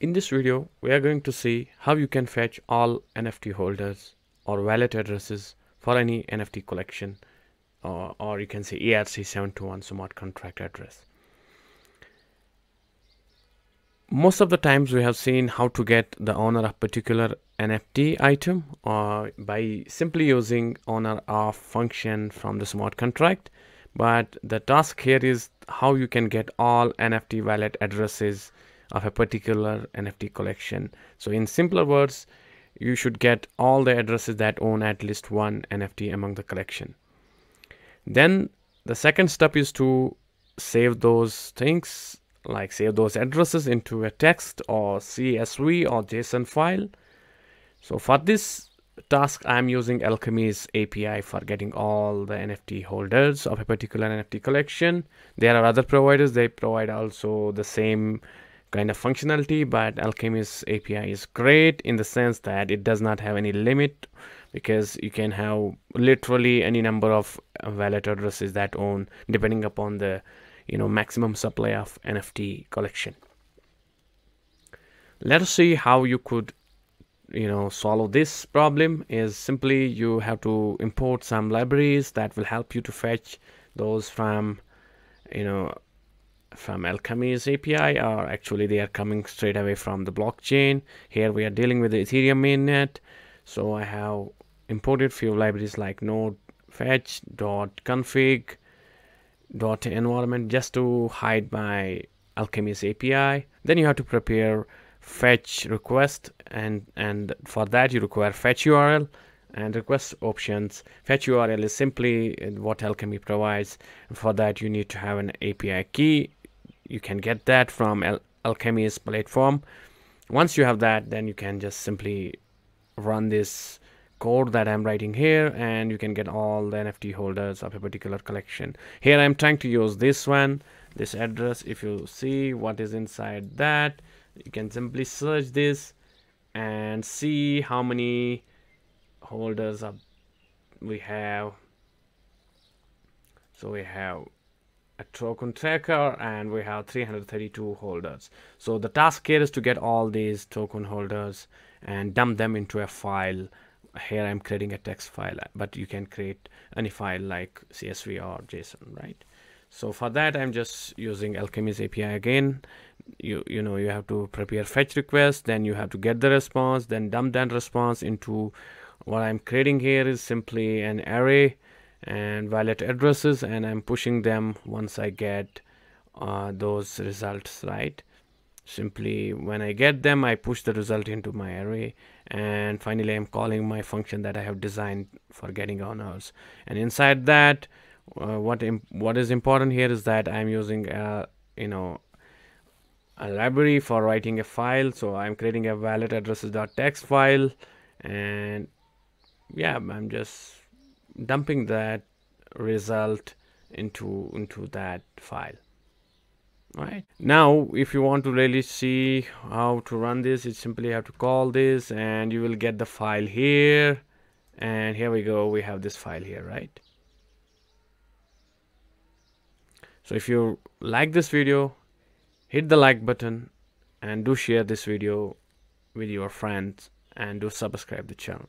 In this video, we are going to see how you can fetch all NFT holders or wallet addresses for any NFT collection or, or you can say ERC721 smart contract address. Most of the times we have seen how to get the owner of particular NFT item or uh, by simply using owner of function from the smart contract. But the task here is how you can get all NFT wallet addresses of a particular NFT collection. So in simpler words, you should get all the addresses that own at least one NFT among the collection. Then the second step is to save those things like save those addresses into a text or CSV or JSON file. So for this task, I'm using Alchemy's API for getting all the NFT holders of a particular NFT collection. There are other providers, they provide also the same kind of functionality, but Alchemy's API is great in the sense that it does not have any limit because you can have literally any number of wallet addresses that own depending upon the you know maximum supply of nft collection. Let us see how you could you know solve this problem. Is simply you have to import some libraries that will help you to fetch those from you know from Alchemy's API or actually they are coming straight away from the blockchain here we are dealing with the Ethereum mainnet so I have imported few libraries like node fetch dot config dot environment just to hide my Alchemy's API. Then you have to prepare fetch request and and for that you require fetch URL and request options. Fetch URL is simply uh, what Alchemy provides. For that you need to have an API key. You can get that from Al Alchemy's platform. Once you have that, then you can just simply run this code that I'm writing here and you can get all the NFT holders of a particular collection. Here I'm trying to use this one, this address. If you see what is inside that, you can simply search this and see how many holders of we have. So we have a token tracker and we have 332 holders. So the task here is to get all these token holders and dump them into a file. Here I'm creating a text file but you can create any file like CSV or JSON right? So for that I'm just using Alchemy's API again. You you know you have to prepare fetch request then you have to get the response then dump that response into what I'm creating here is simply an array and wallet addresses and I'm pushing them once I get uh, those results right. Simply when I get them I push the result into my array and finally I'm calling my function that I have designed for getting owners and inside that uh, what what is important here is that I'm using a you know a library for writing a file. So I'm creating a wallet addresses.txt file and yeah I'm just dumping that result into into that file. Right now if you want to really see how to run this you simply have to call this and you will get the file here. And here we go. We have this file here right? So if you like this video hit the like button and do share this video with your friends and do subscribe the channel